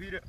Beat it.